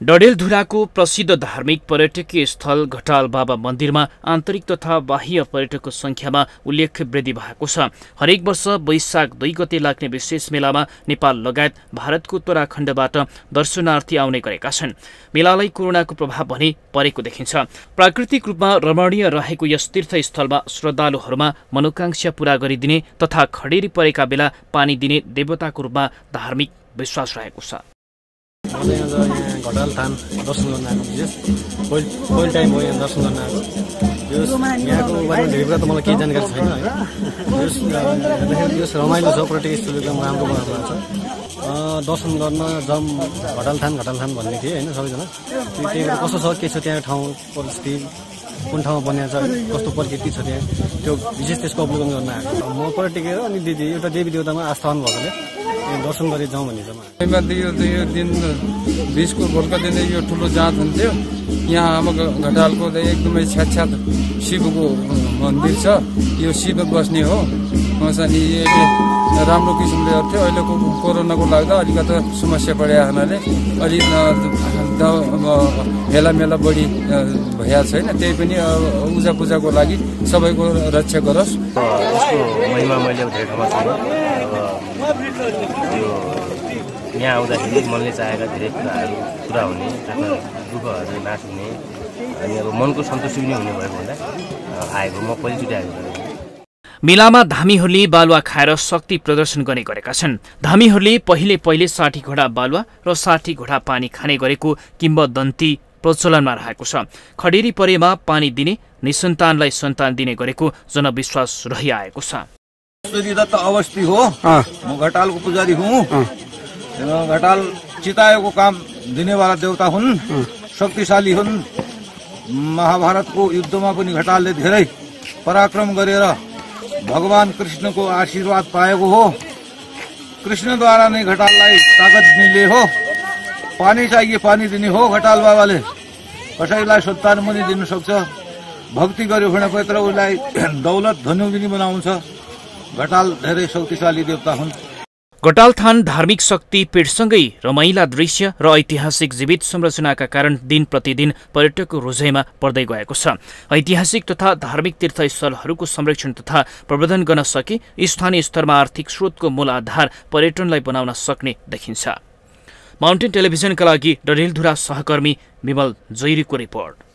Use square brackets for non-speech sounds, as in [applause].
डडेलधुराको प्रसिद्ध धार्मिक पर्यटकीय स्थल घटाल बाबा मन्दिरमा आन्तरिक तथा बाह्य पर्यटकको संख्यामा उल्लेख्य वृद्धि भएको छ। हरेक वर्ष वैशाख दुई गते लाग्ने विशेष मेलामा नेपाल लगायत भारतको उत्तराखण्डबाट दर्शनार्थी आउने गरेका छन्। मेलालाई कोरोनाको प्रभाव भने परेको देखिन्छ। प्राकृतिक रूपमा रमणीय रहेको यस तीर्थस्थलमा श्रद्धालुहरूमा मनोकांक्षा पूरा गरिदिने तथा खडेरी परेका बेला पानी दिने देवताको रूपमा धार्मिक विश्वास रहेको छ। म आज यहाँ घटाल थान दर्शन गर्न आएको विशेष पहिलो पहिलो टाइम हो यहाँ दर्शन गर्न आएको यहाँको बारेमा धेरै कुरा त मलाई केही जानकारी छैन होइन यस रमाइलो छ पर्यटक स्थल एकदम राम्रो बनाएको छ दर्शन गर्न जाउँ घटाल थान घटाल थान भन्ने थिएँ होइन सबैजना त्यहाँ कस्तो छ के छ त्यहाँ ठाउँ परिस्थिति कुन ठाउँमा बनिएको छ कस्तो प्रकृति छ त्यहाँ त्यो विशेष त्यसको अवलोकन गर्न आएको म पर्यटक हो अनि दिदी एउटा देवी देवतामा आस्थावान भएकोले दर्शन गरी जाउँ भन्ने छ यो यो दिन बिचको गोर्खा दिन यो ठुलो जाँच हुन्थ्यो। यहाँ अब घटालको एकदमै छ्याछ्यात शिवको मन्दिर छ। यो शिव बस्ने हो। अनि राम्रो किसिमले गर्थ्यो। अहिलेको कोरोनाको लाग्दा अलिकति समस्या परेको हुनाले अलिक मेला मेला बढी भइएको छैन। त्यही पनि पूजा पूजाको लागि सबैको रक्षा गरोस्। महिमा मैले धेरै ठाउँमा यो यहाँ आउँदाखेरि मनले चाहेका धेरै कुराहरू पुरा हुने दुःखहरू नाश हुने अनि अब मनको सन्तुष्टि पनि हुने भएको हुँदा आएको म पहिलोचोटि आएको मेलामा धामीहरूले बालुवा खाएर शक्ति प्रदर्शन गर्ने गरेका छन्। धामीहरूले पहिले पहिले साठी घोडा बालुवा र साठी घोडा पानी खाने गरेको किम्बदन्ती प्रचलनमा रहेको छ। खडेरी परेमा पानी दिने निसन्तानलाई सन्तान दिने गरेको जनविश्वास रहिआएको छ। अवस्थी हो। म घटालको पुजारी हुँ। घटाल चिताएको काम दिनेवाला देवता हुन् शक्तिशाली हुन्। महाभारतको युद्धमा पनि घटालले धेरै पराक्रम गरेर भगवान कृष्णको आशीर्वाद पाएको हो। कृष्णद्वारा नै घटाललाई तागत मिले हो। पानी चाहिए पानी दिने हो घटाल बाबाले। कसैलाई सन्तान पनि दिन सक्छ। भक्ति गर्यो भने मात्र उसलाई [clears throat] दौलत धनु पनि बनाउँछ। घटाल धेरै शक्तिशाली देवता हुन्। घटालथान धार्मिक शक्ति पीठसँगै रमाइला दृश्य र ऐतिहासिक जीवित संरचनाका कारण दिन प्रतिदिन पर्यटकको रोजाइमा पर्दै गएको छ। ऐतिहासिक तथा धार्मिक तीर्थस्थलहरूको संरक्षण तथा प्रवर्धन गर्न सके स्थानीय स्तरमा आर्थिक स्रोतको मूल आधार पर्यटनलाई बनाउन सक्ने देखिन्छ। माउन्टेन टेलिभिजनका लागि डडेलधुरा सहकर्मी विमल जैरीको रिपोर्ट।